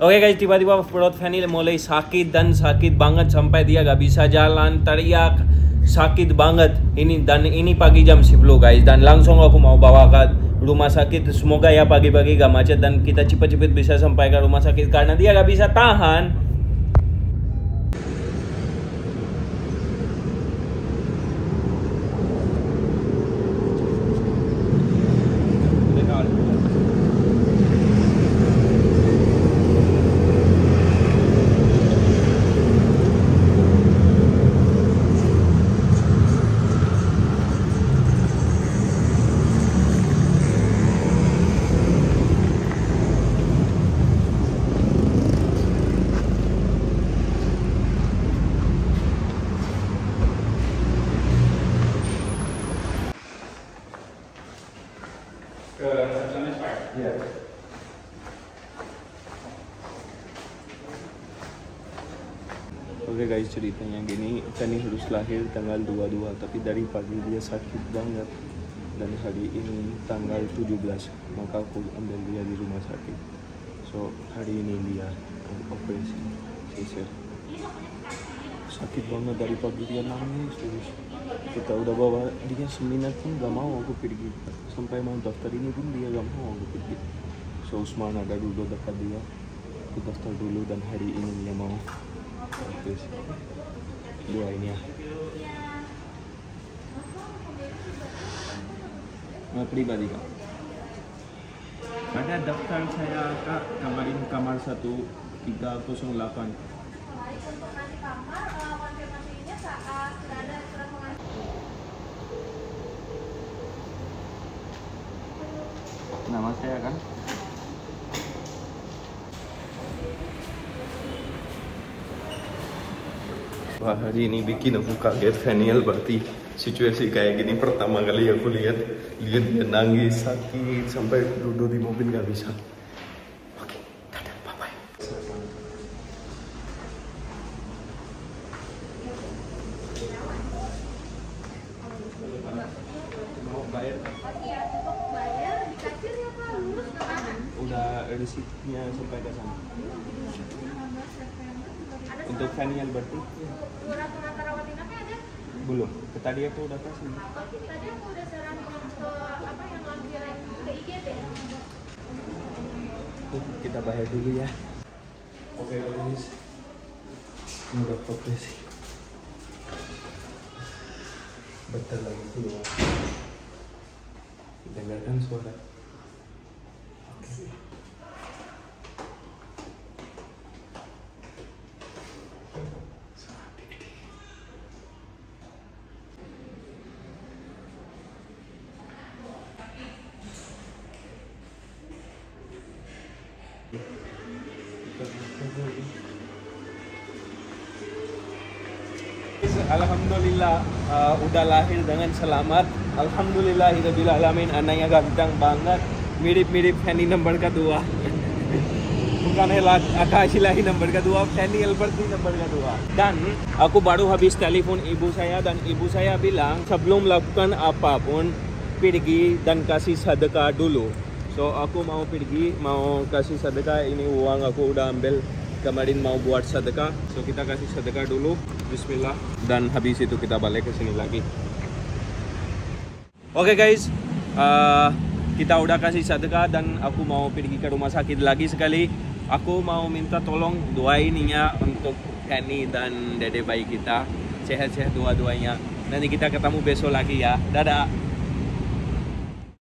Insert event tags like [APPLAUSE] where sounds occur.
Oke guys, tiba-tiba perut Fanny mulai sakit dan sakit banget sampai dia gak bisa jalan, teriak, sakit banget. Ini dan ini pagi jam 10 guys dan langsung aku mau bawa ke rumah sakit. Semoga ya pagi-pagi gak macet dan kita cepat-cepat bisa sampai ke rumah sakit karena dia gak bisa tahan. Oke guys ceritanya gini. Fanny harus lahir tanggal 22 tapi dari pagi dia sakit banget. Dan hari ini tanggal 17 maka aku ambil dia di rumah sakit. So hari ini dia operasi sisir sakit banget pagi dia nangis terus kita udah bawa dia seminar pun gak mau aku pergi sampai mau daftar ini pun dia gak mau aku pergi so Usman ada dulu dekat dia aku daftar dulu dan hari ini dia mau Terus dua ini ya. Nah, pribadi kak. Ada daftar saya kak kamarin kamar 1308. Nama saya kan? Wah hari ini bikin aku kaget Faniel berarti situasi kayak gini pertama kali aku lihat lihat dia nangis sakit sampai duduk di mobil nggak bisa. Oke, dadah, bye bye. Mau bayar? Udah resitnya sampai ke sana. Untuk Faniel berarti? Belum. Tadi aku udah kasih. Kita bayar dulu ya. Oke guys. Ini udah progresi. Betul lagi keluar. Dengarkan suara. Oke. Alhamdulillah uh, udah lahir dengan selamat. Alhamdulillah hidup alamin anaknya ganteng banget. Mirip-mirip Fanny nomor kedua. [LAUGHS] Bukan Akashi lagi nomor kedua, Fanny Alberti nomor kedua. Dan aku baru habis telepon ibu saya dan ibu saya bilang sebelum lakukan apa pun pergi dan kasih sedekah dulu. So aku mau pergi, mau kasih sedekah. Ini uang aku udah ambil kemarin mau buat sedekah. So kita kasih sedekah dulu. Bismillah. Dan habis itu kita balik ke sini lagi. Oke okay guys, uh, kita udah kasih sedekah dan aku mau pergi ke rumah sakit lagi sekali. Aku mau minta tolong doain ya untuk Kenny dan dede bayi kita sehat-sehat dua-duanya. Nanti kita ketemu besok lagi ya. Dadah.